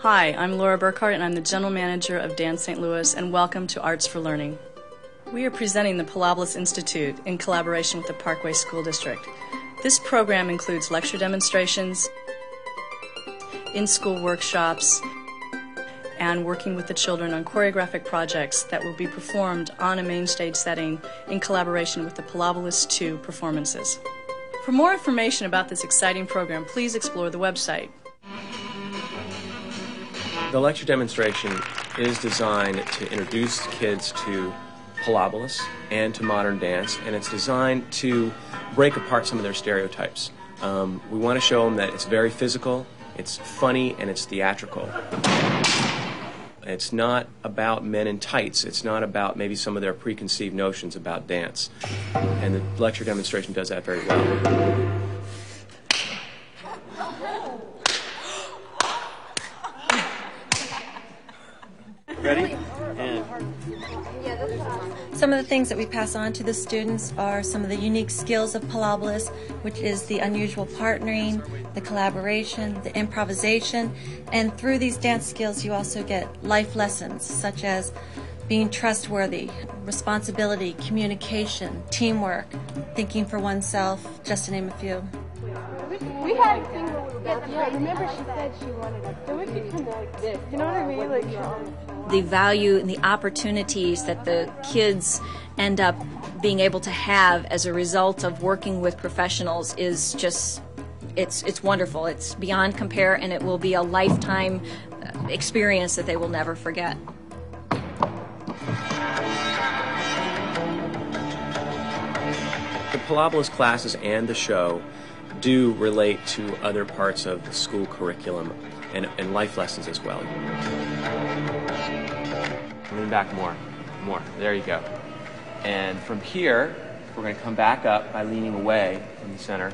Hi, I'm Laura Burkhart, and I'm the General Manager of Dance St. Louis, and welcome to Arts for Learning. We are presenting the Pilobolus Institute in collaboration with the Parkway School District. This program includes lecture demonstrations, in school workshops, and working with the children on choreographic projects that will be performed on a main stage setting in collaboration with the Pilobolus Too performances. For more information about this exciting program, please explore the website. The lecture demonstration is designed to introduce kids to Pilobolus and to modern dance, and it's designed to break apart some of their stereotypes. Um, we want to show them that it's very physical, it's funny, and it's theatrical. It's not about men in tights. It's not about maybe some of their preconceived notions about dance. And the lecture demonstration does that very well. Ready? And Some of the things that we pass on to the students are some of the unique skills of Pilobolus, which is the unusual partnering, the collaboration, the improvisation, and through these dance skills, you also get life lessons such as being trustworthy, responsibility, communication, teamwork, thinking for oneself, just to name a few. We had a thing we were bouncing. I remember she said she wanted us. So we could come like this. You know what I mean? Like, the value and the opportunities that the kids end up being able to have as a result of working with professionals is just it's it's wonderful it's beyond compare and it will be a lifetime uh, experience that they will never forget the Pilobolus classes and the show do relate to other parts of the school curriculum and, and life lessons as well. Lean back more, more. There you go. And from here, we're going to come back up by leaning away from the center.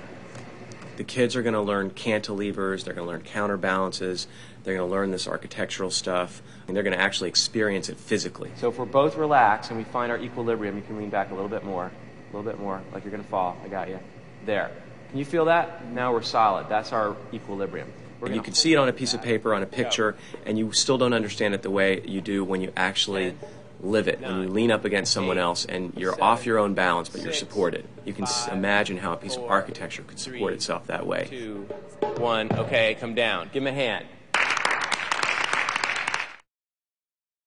The kids are going to learn cantilevers, they're going to learn counterbalances, they're going to learn this architectural stuff, and they're going to actually experience it physically. So if we're both relaxed and we find our equilibrium, you can lean back a little bit more, a little bit more, like you're going to fall. I got you. There. Can you feel that? Now we're solid. That's our equilibrium. And you can see it on a piece of paper, on a picture, and you still don't understand it the way you do when you actually live it. When you lean up against someone else and you're off your own balance, but you're supported. You can imagine how a piece of architecture could support itself that way. Two, one, okay, come down. Give him a hand.